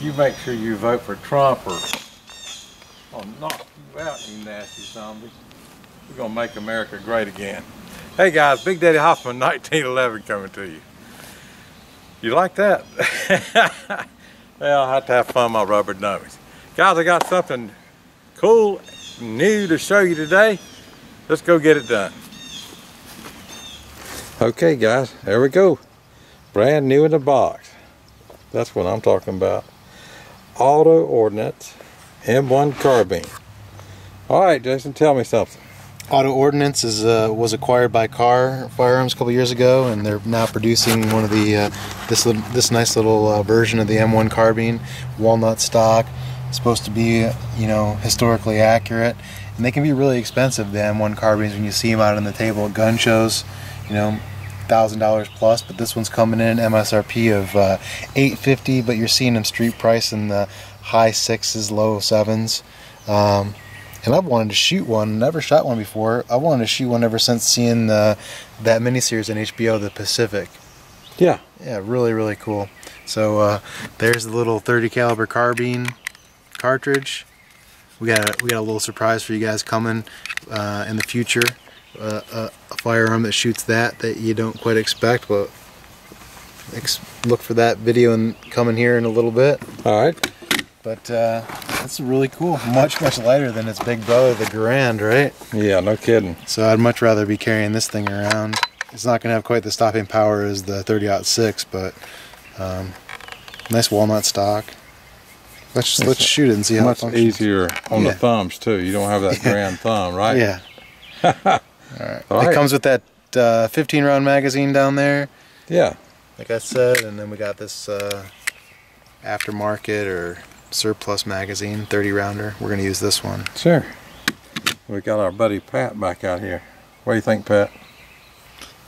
you make sure you vote for Trump or oh, I'll knock you out, you nasty zombie. We're gonna make America great again. Hey guys, Big Daddy Hoffman 1911 coming to you. You like that? well, I have to have fun with my rubber dummies. Guys, I got something cool, new to show you today. Let's go get it done. Okay guys, there we go. Brand new in the box. That's what I'm talking about. Auto Ordnance M1 carbine. All right, Jason, tell me something. Auto Ordnance is uh, was acquired by Kahr Firearms a couple years ago, and they're now producing one of the uh, this little, this nice little uh, version of the M1 carbine, walnut stock. It's supposed to be you know historically accurate, and they can be really expensive. The M1 carbines when you see them out on the table at gun shows, you know, thousand dollars plus. But this one's coming in MSRP of uh, 850, but you're seeing them street price in the high sixes, low sevens. Um, and I've wanted to shoot one. Never shot one before. I wanted to shoot one ever since seeing the, that miniseries on HBO, The Pacific. Yeah. Yeah, really, really cool. So uh, there's the little 30 caliber carbine cartridge. We got a, we got a little surprise for you guys coming uh, in the future. Uh, a, a, firearm that shoots that that you don't quite expect, but look for that video and coming here in a little bit. All right. But uh, that's really cool. Much, much lighter than its big brother, the Garand, right? Yeah, no kidding. So I'd much rather be carrying this thing around. It's not going to have quite the stopping power as the 30-06, but um, nice walnut stock. Let's let's shoot it and see how much it functions. easier on yeah. the thumbs too. You don't have that yeah. Garand thumb, right? Yeah. All right. All it right. comes with that uh, 15 round magazine down there. Yeah. Like I said, and then we got this uh, aftermarket or surplus magazine, 30 rounder. We're going to use this one. Sure. We got our buddy Pat back out here. What do you think, Pat?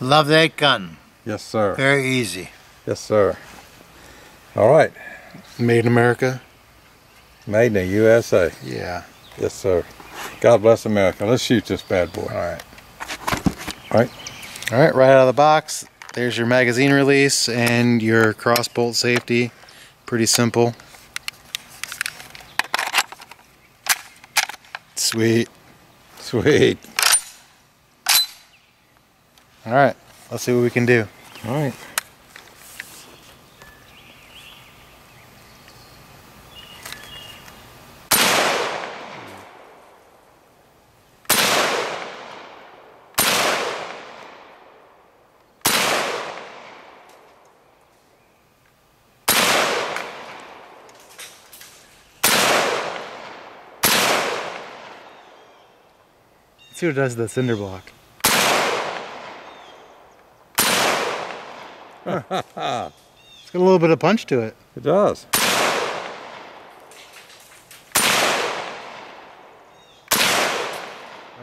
Love that gun. Yes, sir. Very easy. Yes, sir. All right. Made in America. Made in the USA. Yeah. Yes, sir. God bless America. Let's shoot this bad boy. All right. All right. All right, right out of the box. There's your magazine release and your cross bolt safety. Pretty simple. Sweet. Sweet. All right, let's see what we can do. All right. See what it does to the cinder block. Huh. it's got a little bit of punch to it. It does.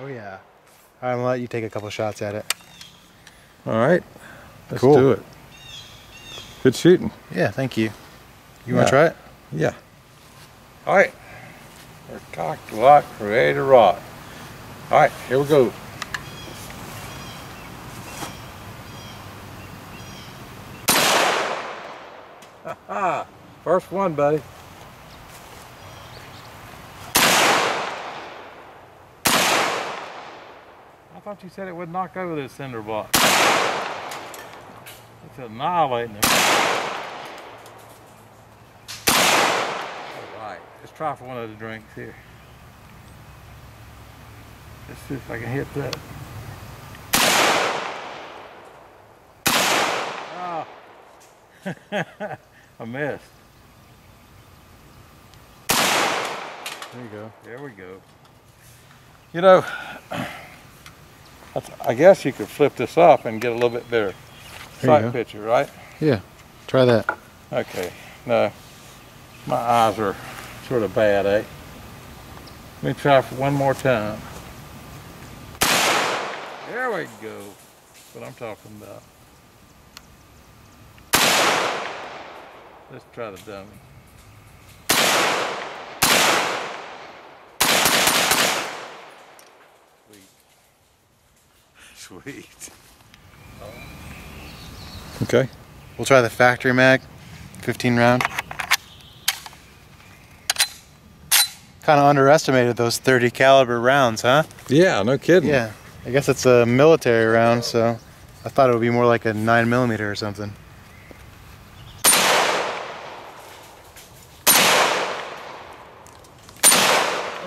Oh yeah. I'm gonna let you take a couple shots at it. All right. Let's cool. do it. Good shooting. Yeah, thank you. You yeah. want to try it? Yeah. All right. We're cocked, locked, ready to rock. All right, here we go. First one, buddy. I thought you said it would knock over this cinder block. It's annihilating it. All right, let's try for one of the drinks here. Let's see if I can hit that. Oh. I missed. There you go. There we go. You know, I guess you could flip this up and get a little bit better sight picture, right? Yeah, try that. Okay, no, my eyes are sort of bad, eh? Let me try for one more time. There we go. That's what I'm talking about. Let's try the dummy. Sweet. Sweet. Okay. We'll try the factory mag, 15 round. Kind of underestimated those 30 caliber rounds, huh? Yeah, no kidding. Yeah. I guess it's a military round, so I thought it would be more like a 9 millimeter or something.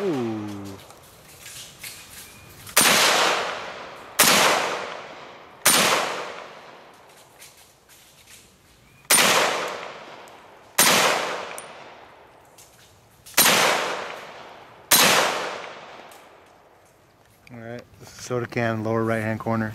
Ooh. All right, soda can, lower right hand corner.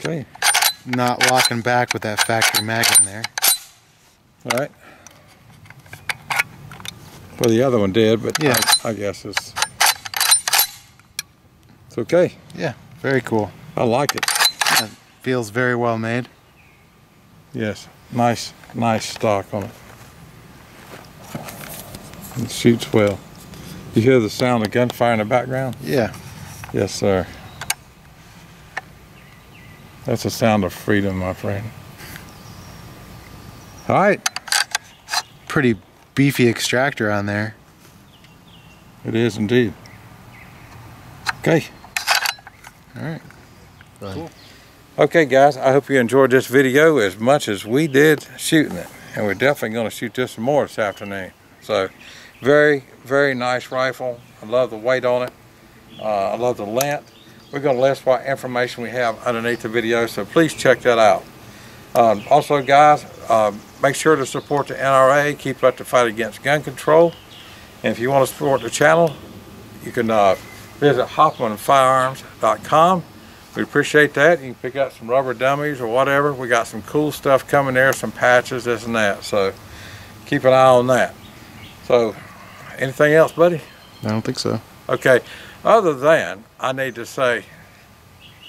Okay. Not locking back with that factory mag in there. All right. Well, the other one did, but Yeah. I, I guess it's it's okay. Yeah, very cool. I like it. Feels very well made. Yes, nice, nice stock on it. It shoots well. You hear the sound of gunfire in the background? Yeah. Yes, sir. That's the sound of freedom, my friend. All right, Pretty beefy extractor on there. it is indeed. Okay. All right. Cool. Okay, guys, I hope you enjoyed this video as much as we did shooting it. And we're definitely going to shoot this some more this afternoon. So, very, very nice rifle. I love the weight on it. Uh, I love the length. We're going to list what information we have underneath the video, so please check that out. Um, also, guys, uh, make sure to support the NRA. Keep up the fight against gun control. And if you want to support the channel, you can uh, visit HoffmanFirearms.com. We appreciate that. You can pick up some rubber dummies or whatever. We got some cool stuff coming there, some patches, this and that. So keep an eye on that. So anything else, buddy? I don't think so. Okay. Other than I need to say,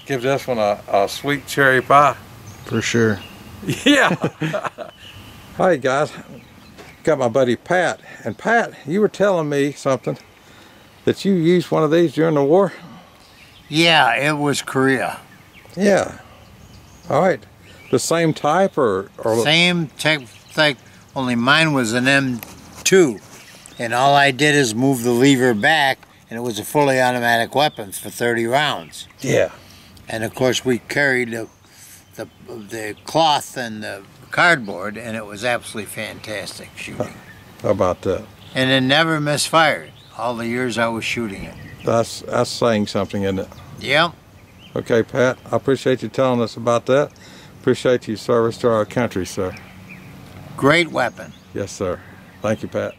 give this one a, a sweet cherry pie. For sure. Yeah. Hi guys, got my buddy Pat, and Pat, you were telling me something that you used one of these during the war. Yeah, it was Korea. Yeah. All right. The same type or or Same type thing, only mine was an M2. And all I did is move the lever back, and it was a fully automatic weapon for 30 rounds. yeah. And of course, we carried the, the, the cloth and the cardboard, and it was absolutely fantastic shooting. How about that? And it never misfired all the years I was shooting it. That's that's saying something, isn't it? Yeah. Okay, Pat. I appreciate you telling us about that. Appreciate your service to our country, sir. Great weapon. Yes, sir. Thank you, Pat.